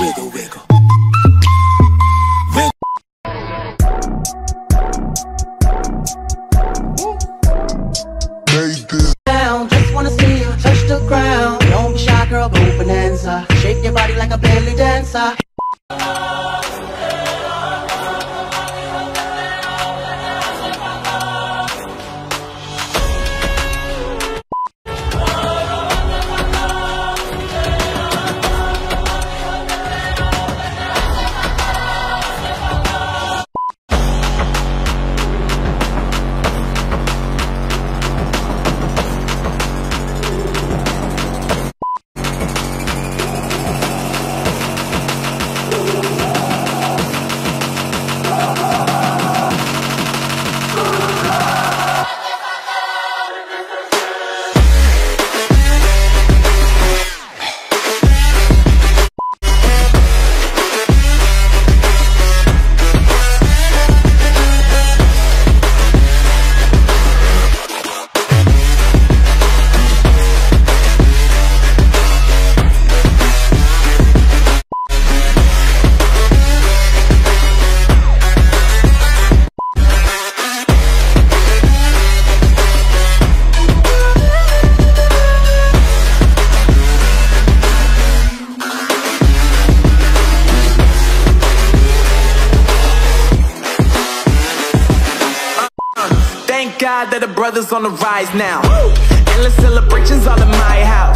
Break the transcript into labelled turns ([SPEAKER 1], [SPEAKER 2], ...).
[SPEAKER 1] wiggle, wiggle.
[SPEAKER 2] Just wanna see you touch the ground. Don't girl, go bonanza. Shake your body like a belly dancer.
[SPEAKER 3] Thank God that the brothers on the rise now. Endless celebrations all in my house.